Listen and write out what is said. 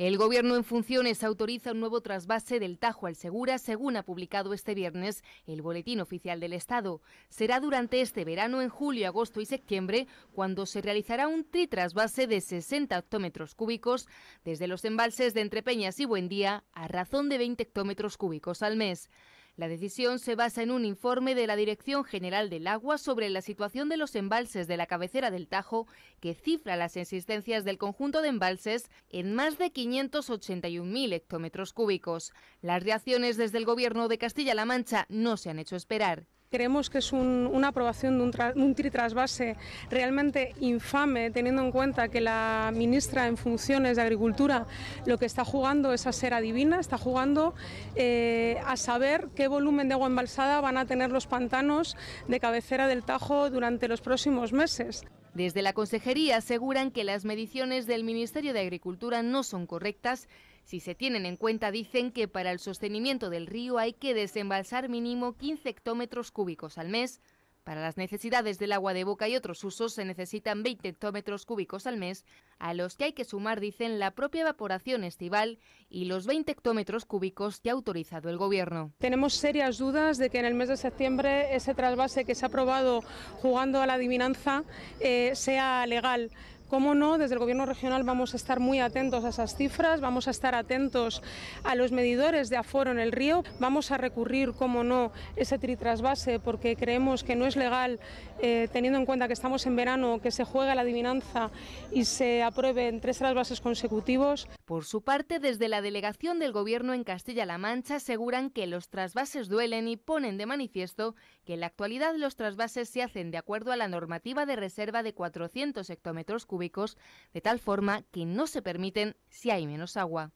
El Gobierno en funciones autoriza un nuevo trasvase del Tajo al Segura, según ha publicado este viernes el Boletín Oficial del Estado. Será durante este verano, en julio, agosto y septiembre, cuando se realizará un tritrasvase de 60 hectómetros cúbicos desde los embalses de Entrepeñas y Buendía a razón de 20 hectómetros cúbicos al mes. La decisión se basa en un informe de la Dirección General del Agua sobre la situación de los embalses de la cabecera del Tajo, que cifra las existencias del conjunto de embalses en más de 581.000 hectómetros cúbicos. Las reacciones desde el Gobierno de Castilla-La Mancha no se han hecho esperar. Creemos que es una aprobación de un, un tritrasvase realmente infame, teniendo en cuenta que la ministra en funciones de Agricultura lo que está jugando es a ser adivina, está jugando eh, a saber qué volumen de agua embalsada van a tener los pantanos de cabecera del Tajo durante los próximos meses. Desde la Consejería aseguran que las mediciones del Ministerio de Agricultura no son correctas si se tienen en cuenta, dicen que para el sostenimiento del río hay que desembalsar mínimo 15 hectómetros cúbicos al mes. Para las necesidades del agua de boca y otros usos se necesitan 20 hectómetros cúbicos al mes, a los que hay que sumar, dicen, la propia evaporación estival y los 20 hectómetros cúbicos que ha autorizado el Gobierno. Tenemos serias dudas de que en el mes de septiembre ese trasvase que se ha aprobado jugando a la adivinanza eh, sea legal. Cómo no, desde el Gobierno regional vamos a estar muy atentos a esas cifras, vamos a estar atentos a los medidores de aforo en el río, vamos a recurrir, cómo no, ese tritrasvase porque creemos que no es legal, eh, teniendo en cuenta que estamos en verano, que se juegue la adivinanza y se aprueben tres trasvases consecutivos. Por su parte, desde la delegación del Gobierno en Castilla-La Mancha aseguran que los trasvases duelen y ponen de manifiesto que en la actualidad los trasvases se hacen de acuerdo a la normativa de reserva de 400 hectómetros de tal forma que no se permiten si hay menos agua.